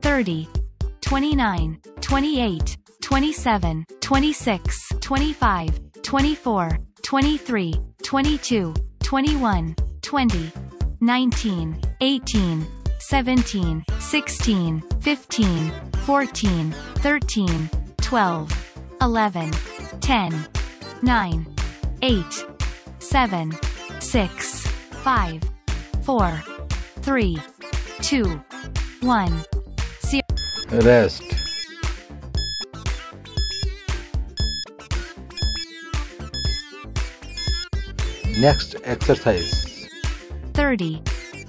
Thirty, twenty-nine, twenty-eight, twenty-seven, twenty-six, twenty-five, twenty-four, twenty-three, twenty-two, twenty-one, twenty, nineteen, eighteen, seventeen, sixteen, fifteen, fourteen, thirteen, twelve, eleven, ten, nine, eight, seven, six, five, four, three, two, one. Rest. Next exercise. 30,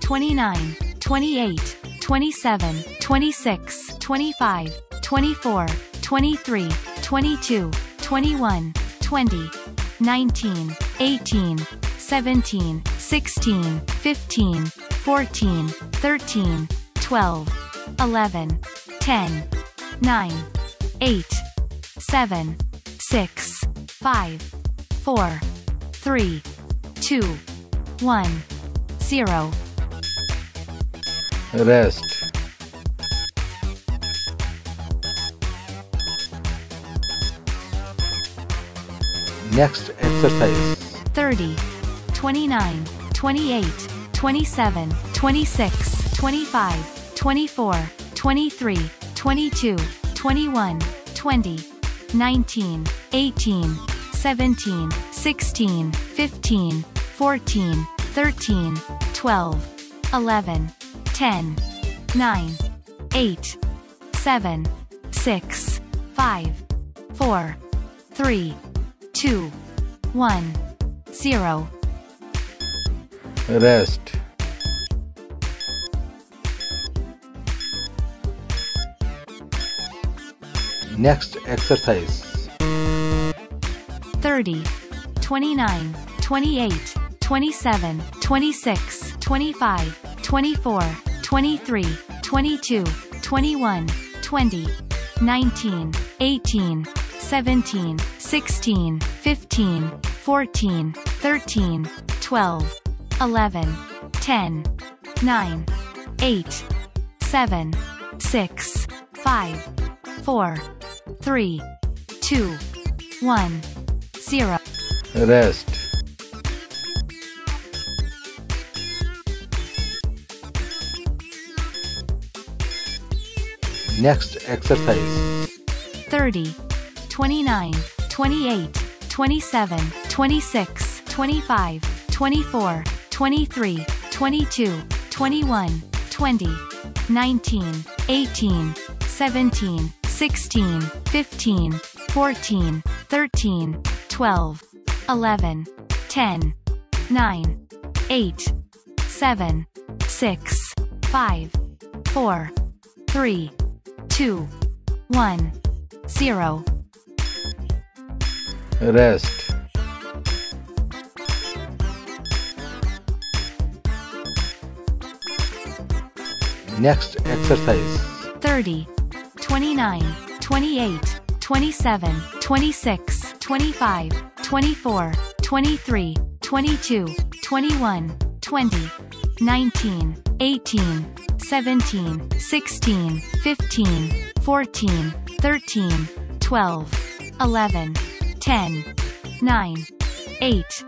29, 28, 27, 26, 25, 24, 23, 22, 21, 20, 19, 18, 17, 16, 15, 14, 13, 12, 11, 10, 9, 8, 7, 6, 5, 4, 3, 2, 1, 0. Rest. Next exercise. 30, 29, 28, 27, 26, 25, 24, 23, 22, 21, 20, 19, 18, 17, 16, 15, 14, 13, 12, 11, 10, 9, 8, 7, 6, 5, 4, 3, 2, 1, 0. Rest. Next exercise. 30, 29, 28, 27, 26, 25, 24, 23, 22, 21, 20, 19, 18, 17, 16, 15, 14, 13, 12, 11, 10, 9, 8, 7, 6, 5, 4, 3, 2, 1, 0. Rest. Next exercise. 30, 29, 28, 27, 26, 25, 24, 23, 22, 21, 20, 19, 18, 17, 16, 15, 14, 13, 12, 11, 10, 9, 8, 7, 6, 5, 4, 3, 2, 1, 0. Rest. Next exercise. 30, 29, 28, 27, 26, 25, 24, 23, 22, 21, 20, 19, 18, 17, 16, 15, 14, 13, 12, 11, 10, 9, 8,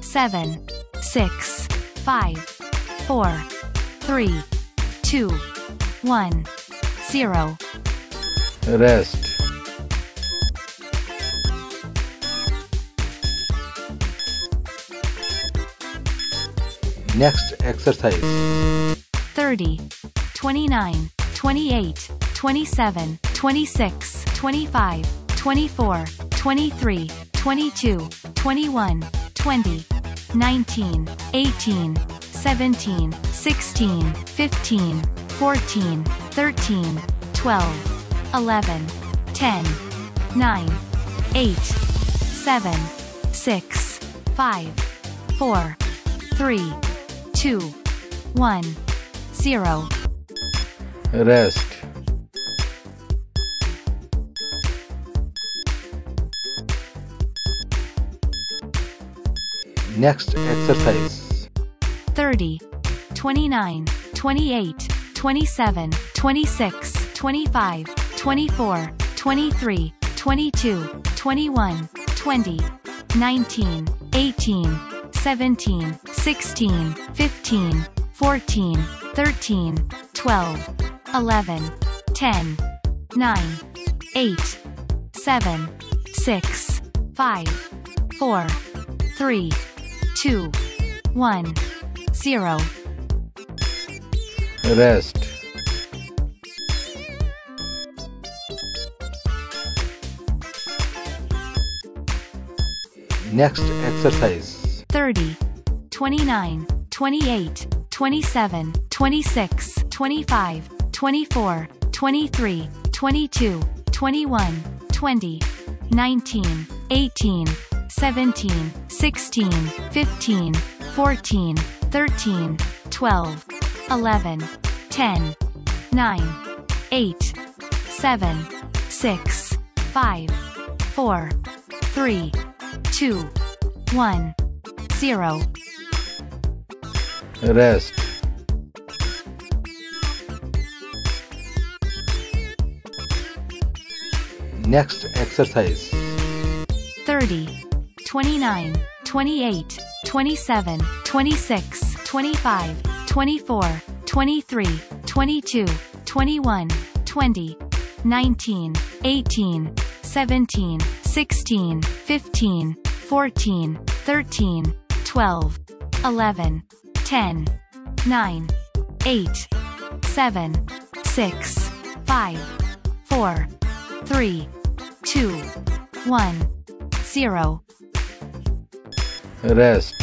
7, 6, 5, 4, 3, 2, 1, 0. Rest. Next exercise. 30, 29, 28, 27, 26, 25, 24, 23, 22, 21, 20, 19, 18, 17, 16, 15, 14, 13, 12, 11, 10, 9, 8, 7, 6, 5, 4, 3, 2, 1, 0. Rest. Next exercise. 30, 29, 28, 27, 26, 25, 24, 23, 22, 21, 20, 19, 18, 17, 16, 15, 14, 13, 12, 11, 10, 9, 8, 7, 6, 5, 4, 3, 2, 1, 0. Rest. Next exercise. 30, 29, 28, 27, 26, 25, 24, 23, 22, 21, 20, 19, 18, 17, 16, 15, 14, 13, 12, 11, 10, 9, 8, 7, 6, 5, 4, 3, 2, 1, 0. Rest. Next exercise. 30, 29, 28, 27, 26, 25, 24, 23, 22, 21, 20, 19, 18, 17, 16, 15, 14, 13, 12, 11, 10, 9, 8, 7, 6, 5, 4, 3, 2, 1, 0. Rest.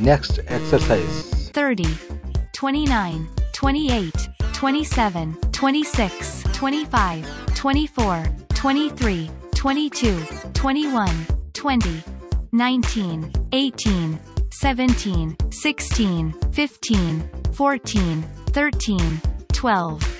Next exercise. 30, 29, 28, 27, 26, 25, 24, 23, 22, 21, 20, 19, 18, 17, 16, 15, 14, 13, 12,